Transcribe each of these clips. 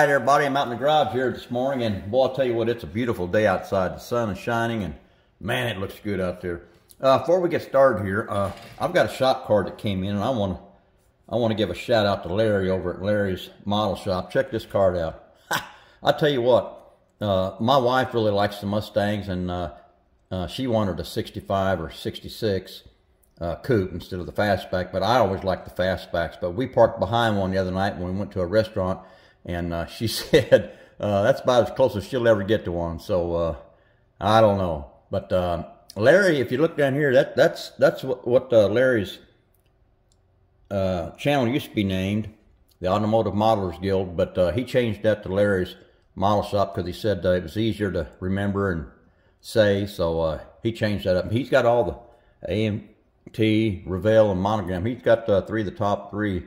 Right, everybody, I'm out in the garage here this morning, and boy, I'll tell you what, it's a beautiful day outside. The sun is shining, and man, it looks good out there. Uh, before we get started here, uh, I've got a shop card that came in, and I want to I want to give a shout out to Larry over at Larry's Model Shop. Check this card out. I'll tell you what, uh, my wife really likes the Mustangs, and uh, uh, she wanted a 65 or 66 uh, coupe instead of the fastback, but I always like the fastbacks. But we parked behind one the other night when we went to a restaurant, and uh, she said uh, that's about as close as she'll ever get to one. So uh, I don't know, but uh, Larry, if you look down here, that that's that's what, what uh, Larry's uh, channel used to be named, the Automotive Modelers Guild, but he changed that to Larry's Model Shop because he said it was easier to remember and say. So he changed that up. He's got all the AMT, Revell, and Monogram. He's got three of the top three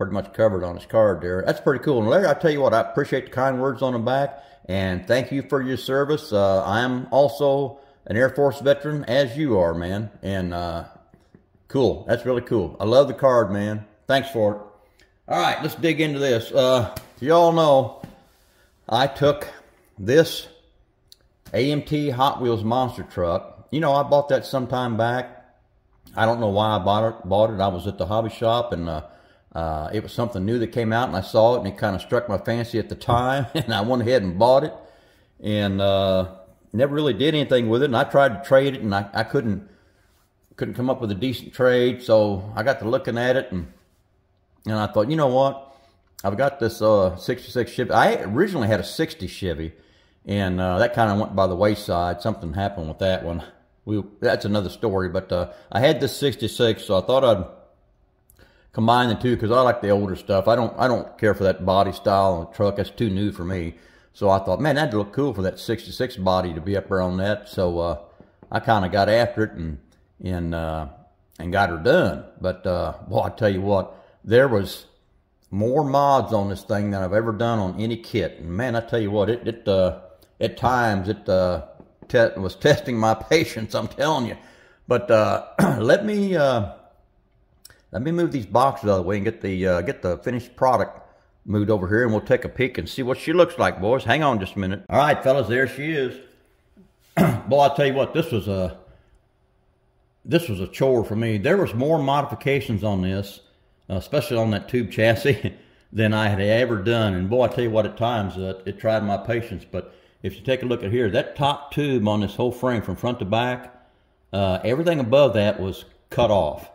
pretty much covered on his card there. That's pretty cool. And Larry, I tell you what, I appreciate the kind words on the back, and thank you for your service. Uh, I am also an Air Force veteran, as you are, man. And uh, cool. That's really cool. I love the card, man. Thanks for it. All right, let's dig into this. Uh, you all know, I took this AMT Hot Wheels monster truck. You know, I bought that some time back. I don't know why I bought it. Bought it. I was at the hobby shop and uh, uh, it was something new that came out, and I saw it, and it kind of struck my fancy at the time, and I went ahead and bought it, and uh, never really did anything with it. And I tried to trade it, and I, I couldn't couldn't come up with a decent trade. So I got to looking at it, and and I thought, you know what? I've got this uh, 66 Chevy. I originally had a 60 Chevy, and uh, that kind of went by the wayside. Something happened with that one. We that's another story. But uh, I had this 66, so I thought I'd combine the two because I like the older stuff. I don't I don't care for that body style on the truck. That's too new for me. So I thought, man, that'd look cool for that 66 body to be up there on that. So uh, I kind of got after it and and uh, and got her done. But uh, boy, I tell you what, there was more mods on this thing than I've ever done on any kit. And man, I tell you what, it it uh, at times it uh, te was testing my patience. I'm telling you. But uh, let me let me move these boxes out of the way and get the uh, get the finished product moved over here and we'll take a peek and see what she looks like, boys. Hang on just a minute. All right, fellas, there she is. Boy, I'll tell you what, this was a this was a chore for me. There was more modifications on this, uh, especially on that tube chassis, than I had ever done. And boy, I tell you what, at times uh, it tried my patience. But if you take a look at here, that top tube on this whole frame from front to back, uh, everything above that was cut off.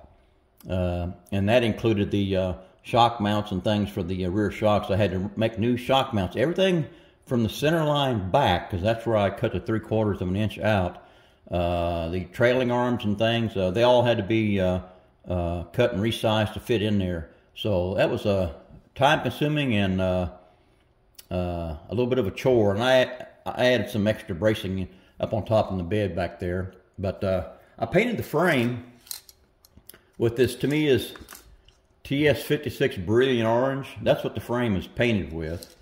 Uh, and that included the uh, shock mounts and things for the uh, rear shocks. I had to make new shock mounts. Everything from the center line back, because that's where I cut the three quarters of an inch out. Uh, the trailing arms and things, uh, they all had to be uh, cut and resized to fit in there. So that was a time consuming and a little bit of a chore. And I, I added some extra bracing up on top in the bed back there. But I painted the frame with this to me is TS56 Brilliant Orange. That's what the frame is painted with.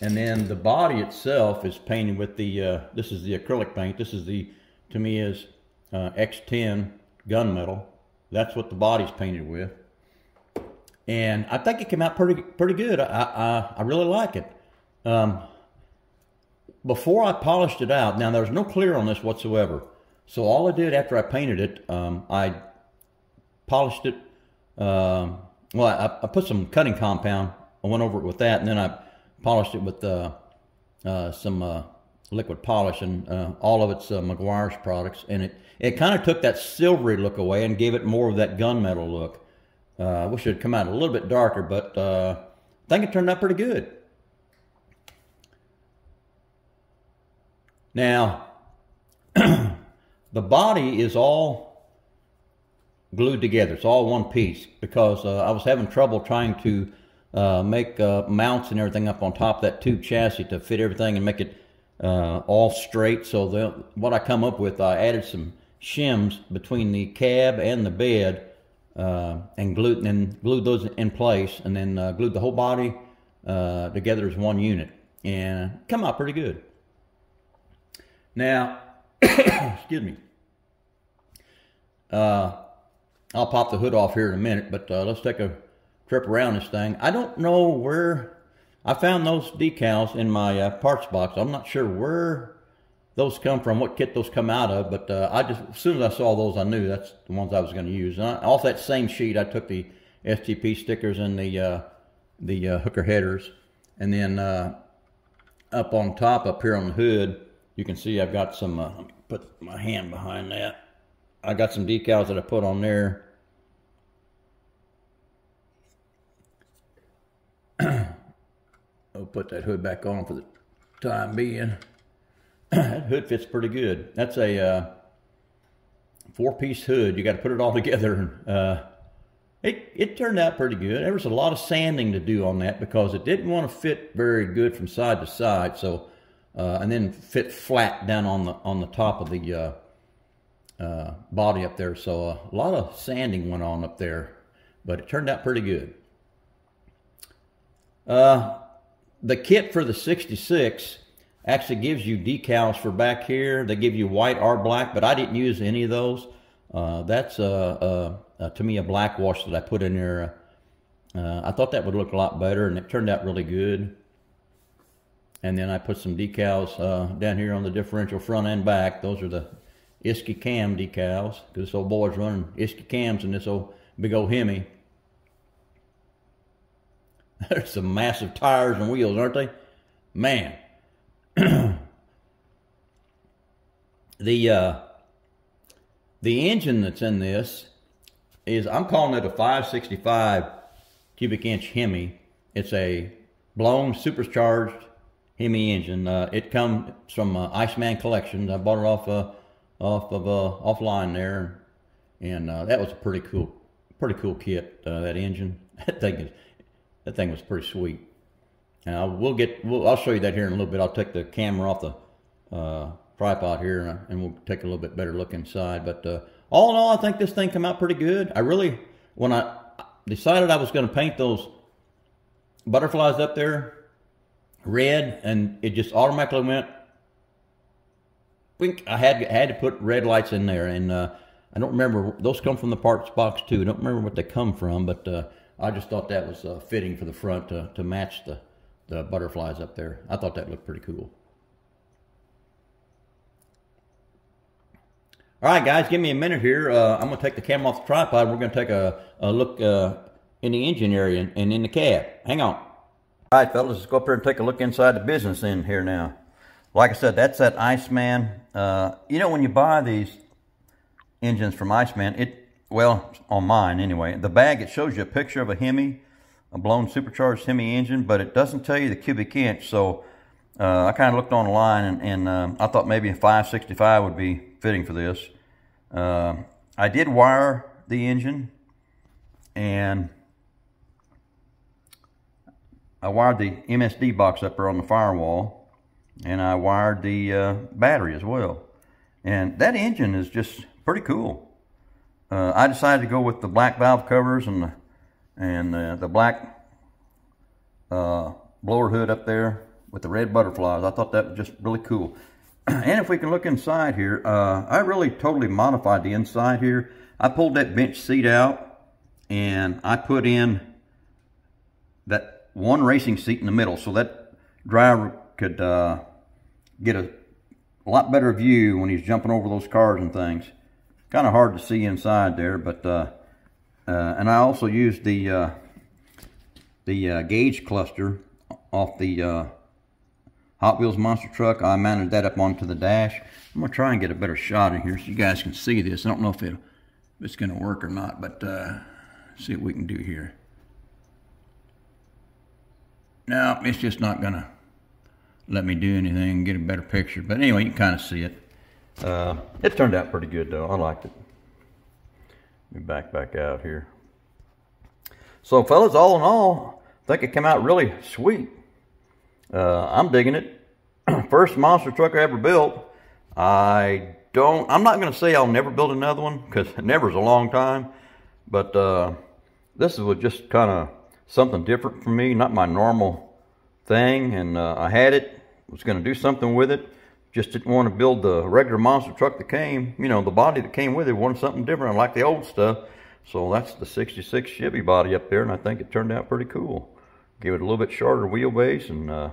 And then the body itself is painted with the, uh, this is the acrylic paint. This is the Tamiya's uh, X10 gunmetal. That's what the body's painted with. And I think it came out pretty pretty good. I, I, I really like it. Um, before I polished it out, now there's no clear on this whatsoever. So all I did after I painted it, um, I polished it. Uh, well, I, I, put some cutting compound. I went over it with that, and then I polished it with uh, uh, some uh, liquid polish, and uh, all of it's uh, Meguiar's products. And it, it kind of took that silvery look away and gave it more of that gunmetal look. I wish it had come out a little bit darker, but I think it turned out pretty good. Now, the body is all glued together. It's all one piece because uh, I was having trouble trying to uh, make uh, mounts and everything up on top of that tube chassis to fit everything and make it uh, all straight. So the, what I come up with, I added some shims between the cab and the bed uh, and glued and glued those in place, and then glued the whole body together as one unit, and come out pretty good. Now, excuse me. Uh, I'll pop the hood off here in a minute, but uh, let's take a trip around this thing. I don't know where, I found those decals in my uh, parts box. I'm not sure where those come from, what kit those come out of, but uh, I just as soon as I saw those, I knew that's the ones I was going to use. I, off that same sheet, I took the STP stickers and the uh, the uh, hooker headers, and then uh, up on top, up here on the hood, you can see I've got some. Uh, put my hand behind that. I got some decals that I put on there. I'll put that hood back on for the time being. that hood fits pretty good. That's a uh, four-piece hood. You got to put it all together. Uh, it, it turned out pretty good. There was a lot of sanding to do on that because it didn't want to fit very good from side to side. So, uh, and then fit flat down on the on the top of the uh, body up there. So a lot of sanding went on up there, but it turned out pretty good. Uh, the kit for the 66 actually gives you decals for back here. They give you white or black, but I didn't use any of those. Uh, that's uh, uh, uh to me a black wash that I put in there. Uh, I thought that would look a lot better, and it turned out really good. And then I put some decals uh, down here on the differential front and back. Those are the Isky cam decals, this old boy's running Isky cams in this old big old Hemi. There's some massive tires and wheels, aren't they? Man. the uh, the engine that's in this is, I'm calling it a 565 cubic inch Hemi. It's a blown supercharged Hemi engine. Uh, it comes from uh, Iceman Collections. I bought it off uh, off of uh, offline there, and uh, that was a pretty cool, pretty cool kit. Uh, that engine, that thing is, that thing was pretty sweet. Now we'll get, we'll, I'll show you that here in a little bit. I'll take the camera off the uh, tripod here, and, and, we'll take a little bit better look inside. But uh, all in all, I think this thing came out pretty good. I really, when I decided I was going to paint those butterflies up there red, and it just automatically went I had had to put red lights in there, and uh, I don't remember those come from the parts box too. I don't remember what they come from, but uh, I just thought that was uh, fitting for the front to, to match the the butterflies up there. I thought that looked pretty cool. All right, guys, give me a minute here. Uh, I'm going to take the camera off the tripod. We're going to take a, a look uh, in the engine area and, and in the cab. Hang on. All right, fellas, let's go up here and take a look inside the business in here now. Like I said, that's that Iceman. Uh, you know, when you buy these engines from Iceman, it, well, on mine anyway, the bag, it shows you a picture of a Hemi, a blown supercharged Hemi engine, but it doesn't tell you the cubic inch. So uh, I kind of looked online and, and um, I thought maybe a 565 would be fitting for this. Uh, I did wire the engine and I wired the MSD box up there on the firewall and I wired the uh, battery as well. And that engine is just pretty cool. Uh, I decided to go with the black valve covers and the, and uh, the black uh, blower hood up there with the red butterflies. I thought that was just really cool. and if we can look inside here, uh, I really totally modified the inside here. I pulled that bench seat out and I put in that one racing seat in the middle so that driver could uh, get a, lot better view when he's jumping over those cars and things. Kind of hard to see inside there, but uh, uh, and I also used the uh, the uh, gauge cluster off the Hot Wheels monster truck. I mounted that up onto the dash. I'm gonna try and get a better shot in here so you guys can see this. I don't know if, it, if it's gonna work or not, but see what we can do here. No, it's just not gonna let me do anything and get a better picture. But anyway, you can kind of see it. Uh, it turned out pretty good though. I liked it. Let me back back out here. So fellas, all in all, I think it came out really sweet. Uh, I'm digging it. First monster truck I ever built. I don't, I'm not going to say I'll never build another one because never is a long time. But uh, this was just kind of something different for me, not my normal thing. And uh, I had it was going to do something with it. Just didn't want to build the regular monster truck that came, you know, the body that came with it. Wanted something different. I like the old stuff. So that's the 66 Chevy body up there, and I think it turned out pretty cool. give it a little bit shorter wheelbase and uh,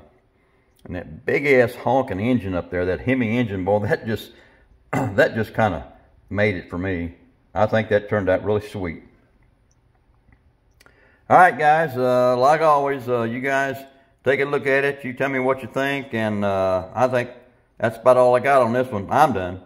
and that big ass honking engine up there, that Hemi engine, boy, that just that just kind of made it for me. I think that turned out really sweet. All right, guys, uh, like always, uh, you guys take a look at it. You tell me what you think, and uh, I think that's about all I got on this one. I'm done.